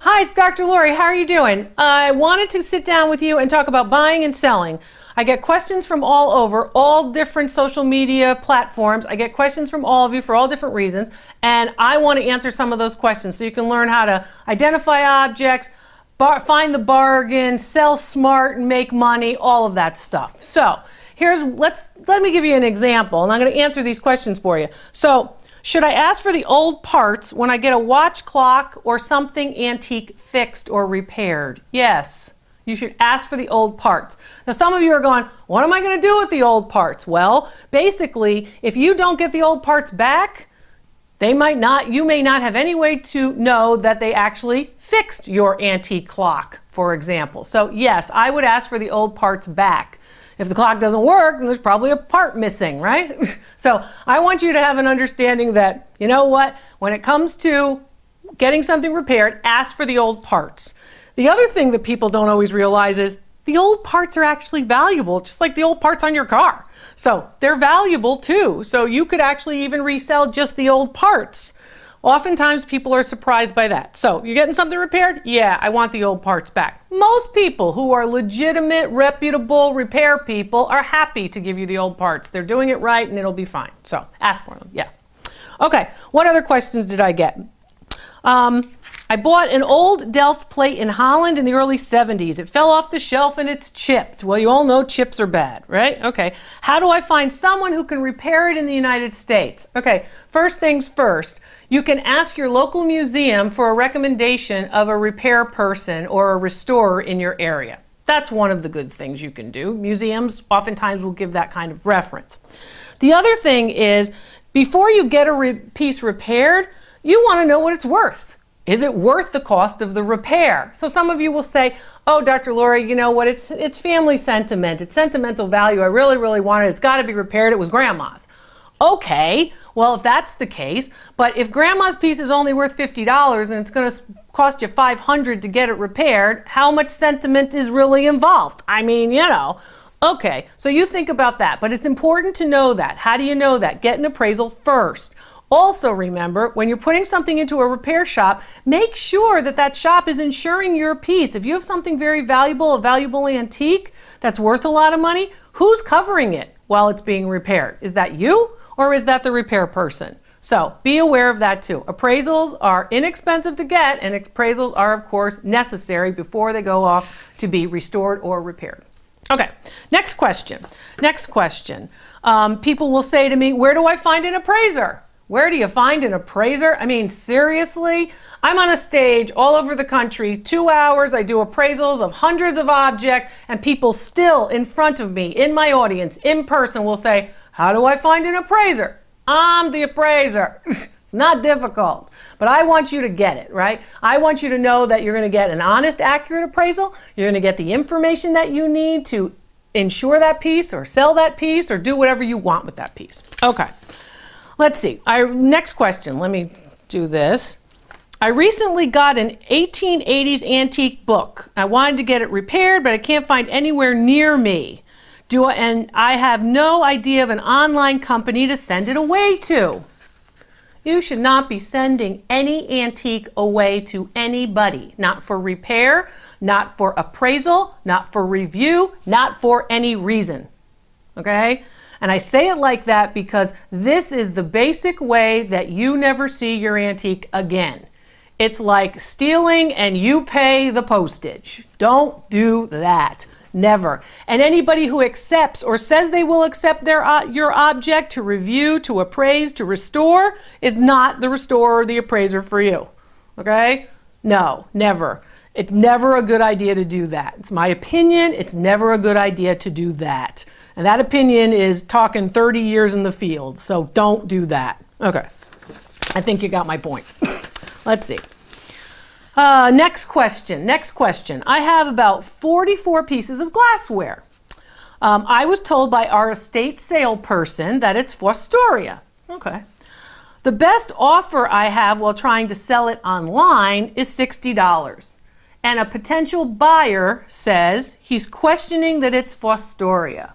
Hi, it's Dr. Lori. How are you doing? I wanted to sit down with you and talk about buying and selling. I get questions from all over, all different social media platforms. I get questions from all of you for all different reasons, and I want to answer some of those questions so you can learn how to identify objects, bar- find the bargain, sell smart and make money, all of that stuff. So, here's let's let me give you an example, and I'm going to answer these questions for you. So, should I ask for the old parts when I get a watch clock or something antique fixed or repaired? Yes. You should ask for the old parts. Now, some of you are going, What am I going to do with the old parts? Well, basically, if you don't get the old parts back, they might not, you may not have any way to know that they actually fixed your antique clock, for example. So, yes, I would ask for the old parts back. If the clock doesn't work, then there's probably a part missing, right? so I want you to have an understanding that, you know what, when it comes to getting something repaired, ask for the old parts. The other thing that people don't always realize is the old parts are actually valuable, just like the old parts on your car. So they're valuable too. So you could actually even resell just the old parts. Oftentimes people are surprised by that. So you're getting something repaired? Yeah, I want the old parts back. Most people who are legitimate, reputable repair people are happy to give you the old parts. They're doing it right and it'll be fine. So ask for them. Yeah. Okay, what other questions did I get? Um, I bought an old Delft plate in Holland in the early 70s. It fell off the shelf and it's chipped. Well, you all know chips are bad, right? Okay. How do I find someone who can repair it in the United States? Okay, first things first. You can ask your local museum for a recommendation of a repair person or a restorer in your area. That's one of the good things you can do. Museums oftentimes will give that kind of reference. The other thing is, before you get a re piece repaired, you want to know what it's worth. Is it worth the cost of the repair? So some of you will say, "Oh, Dr. Lori, you know what? It's it's family sentiment. It's sentimental value. I really, really want it. It's got to be repaired. It was grandma's." Okay, well, if that's the case, but if grandma's piece is only worth $50 and it's going to cost you 500 to get it repaired, how much sentiment is really involved? I mean, you know. Okay, so you think about that, but it's important to know that. How do you know that? Get an appraisal first. Also, remember, when you're putting something into a repair shop, make sure that that shop is insuring your piece. If you have something very valuable, a valuable antique that's worth a lot of money, who's covering it while it's being repaired? Is that you or is that the repair person? So be aware of that too. Appraisals are inexpensive to get, and appraisals are, of course, necessary before they go off to be restored or repaired. Okay, next question. Next question. Um, people will say to me, Where do I find an appraiser? Where do you find an appraiser? I mean, seriously? I'm on a stage all over the country, two hours. I do appraisals of hundreds of objects, and people still in front of me, in my audience, in person, will say, How do I find an appraiser? I'm the appraiser. it's not difficult, but I want you to get it, right? I want you to know that you're going to get an honest, accurate appraisal. You're going to get the information that you need to insure that piece or sell that piece or do whatever you want with that piece. Okay. Let's see. Our next question. Let me do this. I recently got an 1880s antique book. I wanted to get it repaired, but I can't find anywhere near me. Do I, and I have no idea of an online company to send it away to. You should not be sending any antique away to anybody, not for repair, not for appraisal, not for review, not for any reason. Okay? And I say it like that because this is the basic way that you never see your antique again. It's like stealing and you pay the postage. Don't do that. Never. And anybody who accepts or says they will accept their uh, your object to review, to appraise, to restore is not the restorer or the appraiser for you. Okay? No, never. It's never a good idea to do that. It's my opinion. It's never a good idea to do that. And that opinion is talking 30 years in the field, so don't do that. Okay, I think you got my point. Let's see. Uh, next question. Next question. I have about 44 pieces of glassware. Um, I was told by our estate sale person that it's Fostoria. Okay. The best offer I have while trying to sell it online is $60 and a potential buyer says he's questioning that it's Fostoria.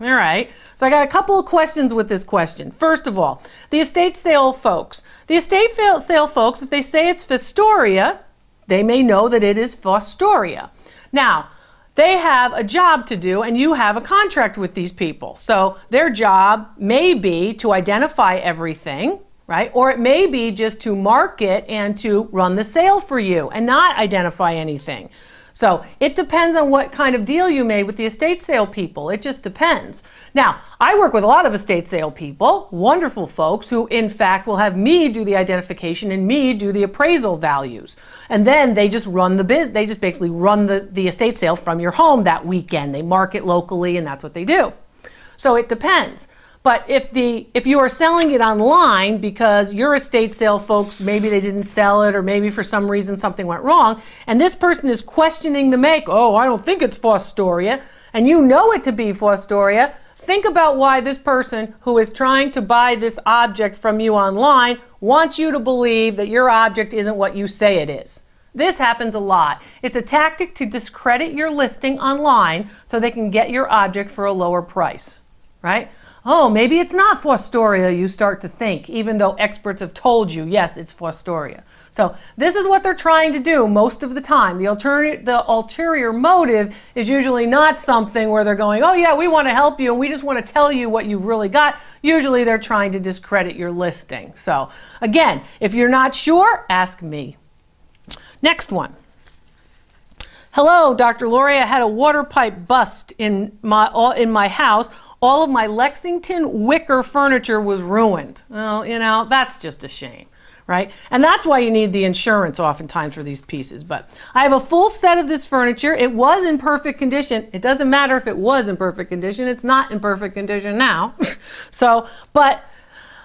All right, so I got a couple of questions with this question. First of all, the estate sale folks. The estate sale folks, if they say it's Fostoria, they may know that it is Fostoria. Now, they have a job to do and you have a contract with these people. So their job may be to identify everything, right? Or it may be just to market and to run the sale for you and not identify anything. So it depends on what kind of deal you made with the estate sale people. It just depends. Now, I work with a lot of estate sale people, wonderful folks who, in fact, will have me do the identification and me do the appraisal values. And then they just run the biz, they just basically run the, the estate sale from your home that weekend. They market locally, and that's what they do. So it depends. But if the if you are selling it online because your estate sale folks maybe they didn't sell it or maybe for some reason something went wrong and this person is questioning the make, "Oh, I don't think it's Fostoria," and you know it to be Fostoria, think about why this person who is trying to buy this object from you online wants you to believe that your object isn't what you say it is. This happens a lot. It's a tactic to discredit your listing online so they can get your object for a lower price, right? Oh, maybe it's not Fostoria, you start to think, even though experts have told you, yes, it's Fostoria. So this is what they're trying to do most of the time. The, ulterior, the ulterior motive is usually not something where they're going, oh yeah, we want to help you and we just want to tell you what you've really got. Usually they're trying to discredit your listing. So again, if you're not sure, ask me. Next one. Hello, Dr. Lori. I had a water pipe bust in my in my house all of my Lexington wicker furniture was ruined. Well, you know, that's just a shame, right? And that's why you need the insurance oftentimes for these pieces. But I have a full set of this furniture. It was in perfect condition. It doesn't matter if it was in perfect condition, it's not in perfect condition now. so, but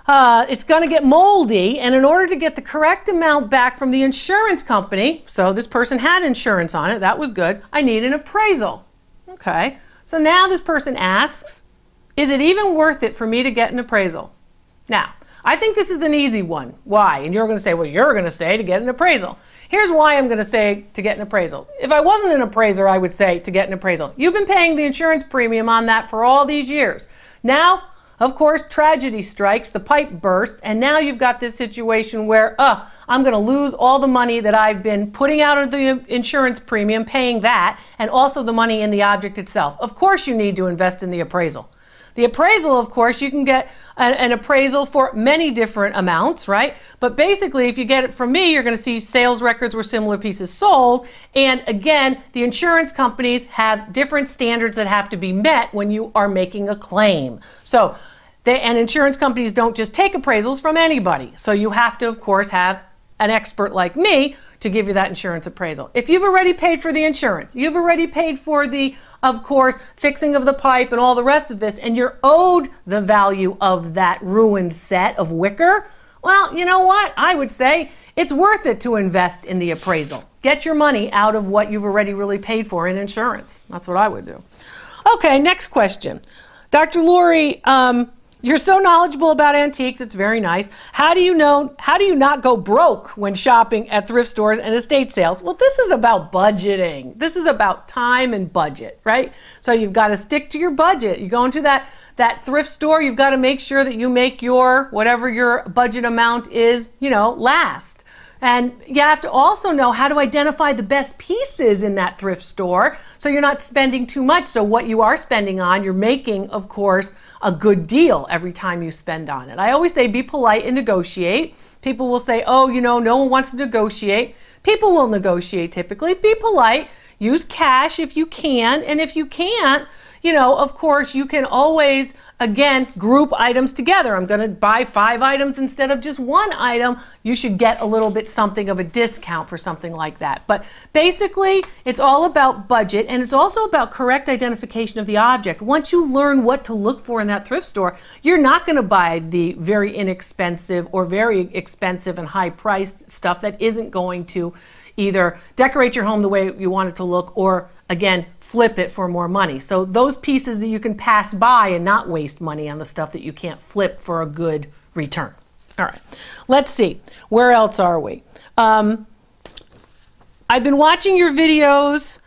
uh, it's going to get moldy, and in order to get the correct amount back from the insurance company, so this person had insurance on it, that was good, I need an appraisal. Okay, so now this person asks, is it even worth it for me to get an appraisal? Now, I think this is an easy one. Why? And you're going to say, well, you're going to say to get an appraisal. Here's why I'm going to say to get an appraisal. If I wasn't an appraiser, I would say to get an appraisal. You've been paying the insurance premium on that for all these years. Now, of course, tragedy strikes, the pipe bursts, and now you've got this situation where, uh, I'm going to lose all the money that I've been putting out of the insurance premium, paying that, and also the money in the object itself. Of course, you need to invest in the appraisal. The appraisal, of course, you can get an, an, appraisal for many different amounts, right? But basically, if you get it from me, you're going to see sales records where similar pieces sold. And again, the insurance companies have different standards that have to be met when you are making a claim. So, they, and insurance companies don't just take appraisals from anybody. So you have to, of course, have an expert like me to give you that insurance appraisal. If you've already paid for the insurance, you've already paid for the of course, fixing of the pipe and all the rest of this, and you're owed the value of that ruined set of wicker, well, you know what? I would say it's worth it to invest in the appraisal. Get your money out of what you've already really paid for in insurance. That's what I would do. Okay, next question. Dr. Lori, um, you're so knowledgeable about antiques, it's very nice. How do you know how do you not go broke when shopping at thrift stores and estate sales? Well, this is about budgeting. This is about time and budget, right? So you've got to stick to your budget. You go into that that thrift store, you've got to make sure that you make your whatever your budget amount is, you know, last. And you have to also know how to identify the best pieces in that thrift store so you're not spending too much. So, what you are spending on, you're making, of course, a good deal every time you spend on it. I always say be polite and negotiate. People will say, oh, you know, no one wants to negotiate. People will negotiate typically. Be polite, use cash if you can. And if you can't, you know, of course, you can always Again, group items together. I'm going to buy five items instead of just one item. You should get a little bit something of a discount for something like that. But basically, it's all about budget and it's also about correct identification of the object. Once you learn what to look for in that thrift store, you're not going to buy the very inexpensive or very expensive and high priced stuff that isn't going to either decorate your home the way you want it to look or again flip it for more money. So those pieces that you can pass by and not waste money on the stuff that you can't flip for a good return. All right, let's see. Where else are we? Um, I've been watching your videos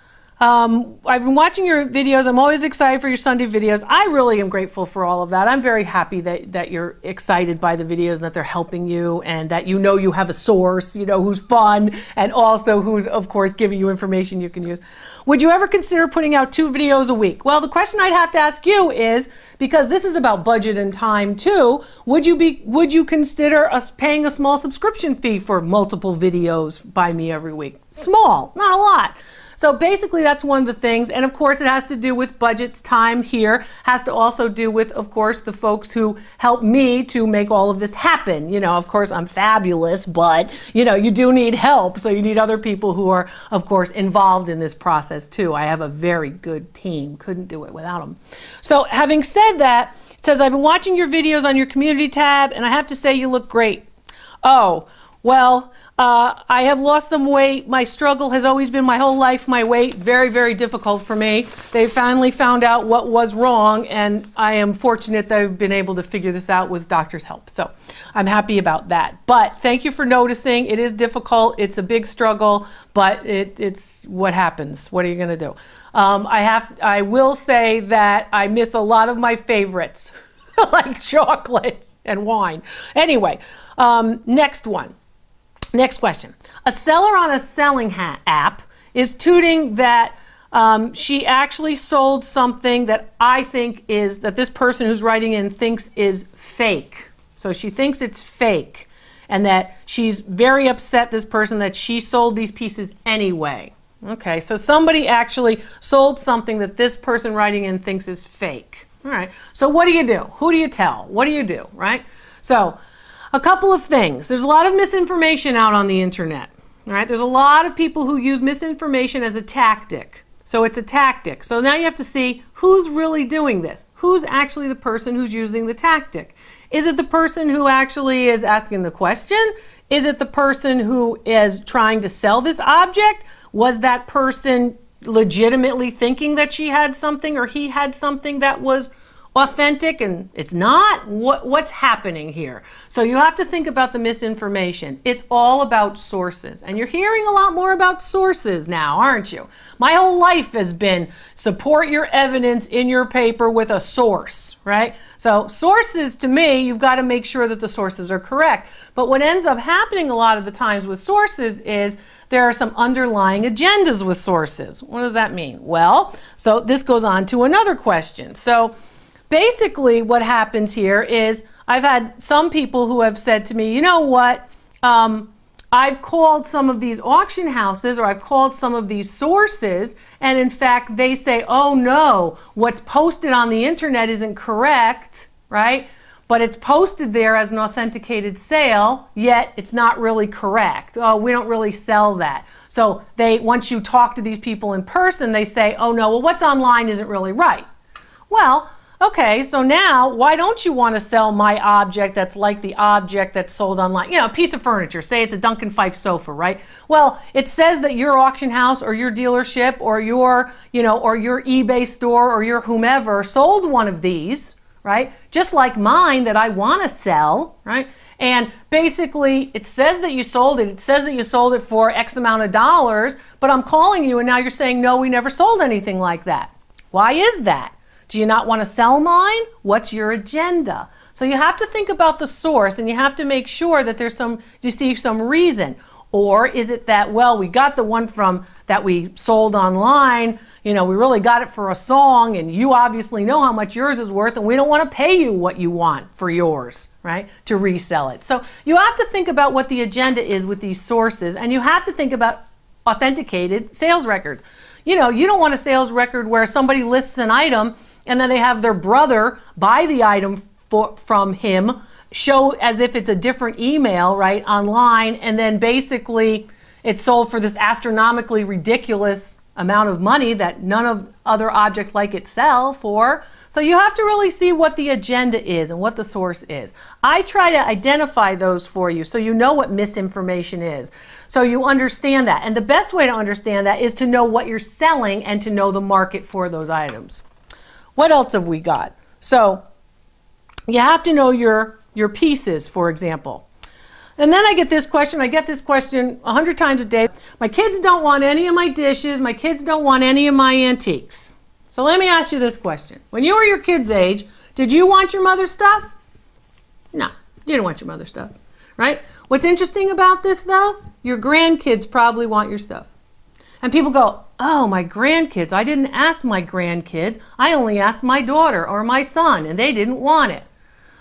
Um, I've been watching your videos. I'm always excited for your Sunday videos. I really am grateful for all of that. I'm very happy that, that you're excited by the videos and that they're helping you and that you know you have a source, you know, who's fun and also who's, of course, giving you information you can use. Would you ever consider putting out two videos a week? Well, the question I'd have to ask you is because this is about budget and time too, would you be would you consider us paying a small subscription fee for multiple videos by me every week? Small, not a lot. So basically, that's one of the things. And of course, it has to do with budgets, time here, has to also do with, of course, the folks who help me to make all of this happen. You know, of course, I'm fabulous, but, you know, you do need help. So you need other people who are, of course, involved in this process too. I have a very good team. Couldn't do it without them. So having said that, it says, I've been watching your videos on your community tab, and I have to say you look great. Oh, well, uh, I have lost some weight. My struggle has always been my whole life, my weight. Very, very difficult for me. They finally found out what was wrong, and I am fortunate that I've been able to figure this out with doctor's help. So I'm happy about that. But thank you for noticing. It is difficult. It's a big struggle, but it, it's what happens. What are you going to do? Um, I have. I will say that I miss a lot of my favorites, like chocolate and wine. Anyway, um, next one. Next question. A seller on a selling app is tooting that um, she actually sold something that I think is, that this person who's writing in thinks is fake. So she thinks it's fake and that she's very upset, this person, that she sold these pieces anyway. Okay, so somebody actually sold something that this person writing in thinks is fake. All right, so what do you do? Who do you tell? What do you do, right? So a couple of things. There's a lot of misinformation out on the internet. Right, there's a lot of people who use misinformation as a tactic. So it's a tactic. So now you have to see who's really doing this. Who's actually the person who's using the tactic? Is it the person who actually is asking the question? Is it the person who is trying to sell this object? Was that person legitimately thinking that she had something or he had something that was authentic and it's not? What what's happening here? So you have to think about the misinformation. It's all about sources. And you're hearing a lot more about sources now aren't you? My whole life has been support your evidence in your paper with a source right? So sources to me you've got to make sure that the sources are correct. But what ends up happening a lot of the times with sources is there are some underlying agendas with sources. What does that mean? Well so this goes on to another question. So basically what happens here is I've had some people who have said to me, you know what, um, I've called some of these auction houses or I've called some of these sources, and in fact, they say, oh no, what's posted on the internet isn't correct, right? But it's posted there as an authenticated sale, yet it's not really correct. Oh, we don't really sell that. So they, once you talk to these people in person, they say, oh no, well, what's online isn't really right. Well, okay, so now why don't you want to sell my object that's like the object that's sold online? You know, a piece of furniture, say it's a Duncan Phyfe sofa, right? Well, it says that your auction house or your dealership or your, you know, or your eBay store or your whomever sold one of these, right? Just like mine that I want to sell, right? And basically, it says that you sold it. It says that you sold it for X amount of dollars, but I'm calling you and now you're saying, no, we never sold anything like that. Why is that? Do you not want to sell mine? What's your agenda? So you have to think about the source and you have to make sure that there's some, you see some reason. Or is it that, well, we got the one from that we sold online, you know, we really got it for a song and you obviously know how much yours is worth and we don't want to pay you what you want for yours, right? To resell it. So you have to think about what the agenda is with these sources and you have to think about authenticated sales records. You know, you don't want a sales record where somebody lists an item and then they have their brother buy the item for, from him, show as if it's a different email, right, online, and then basically it's sold for this astronomically ridiculous amount of money that none of other objects like it sell for. So you have to really see what the agenda is and what the source is. I try to identify those for you so you know what misinformation is. So you understand that. And the best way to understand that is to know what you're selling and to know the market for those items. What else have we got? So you have to know your, your pieces, for example. And then I get this question. I get this question a hundred times a day. My kids don't want any of my dishes. My kids don't want any of my antiques. So let me ask you this question. When you were your kids' age, did you want your mother's stuff? No, you didn't want your mother's stuff, right? What's interesting about this though, your grandkids probably want your stuff. And people go, oh, my grandkids, I didn't ask my grandkids. I only asked my daughter or my son, and they didn't want it.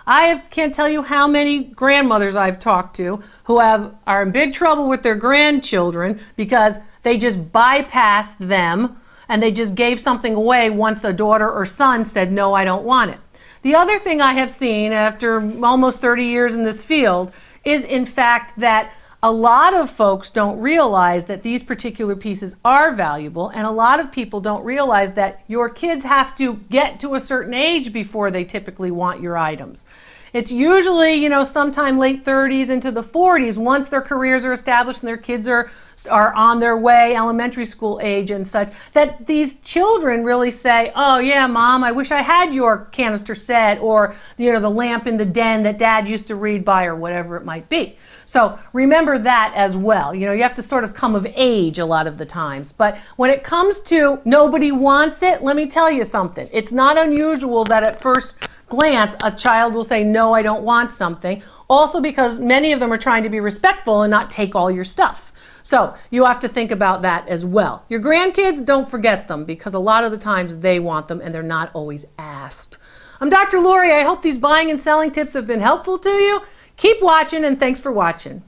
I have, can't tell you how many grandmothers I've talked to who have, are in big trouble with their grandchildren because they just bypassed them and they just gave something away once a daughter or son said, no, I don't want it. The other thing I have seen after almost 30 years in this field is, in fact, that a lot of folks don't realize that these particular pieces are valuable, and a lot of people don't realize that your kids have to get to a certain age before they typically want your items. It's usually, you know, sometime late 30s into the 40s once their careers are established and their kids are are on their way, elementary school age and such, that these children really say, "Oh yeah, mom, I wish I had your canister set or you know the lamp in the den that dad used to read by or whatever it might be." So remember that as well. You know, you have to sort of come of age a lot of the times. But when it comes to nobody wants it, let me tell you something. It's not unusual that at first glance a child will say, No, I don't want something. Also, because many of them are trying to be respectful and not take all your stuff. So you have to think about that as well. Your grandkids, don't forget them because a lot of the times they want them and they're not always asked. Um, I'm Dr. Lori. I hope these buying and selling tips have been helpful to you. Keep watching and thanks for watching.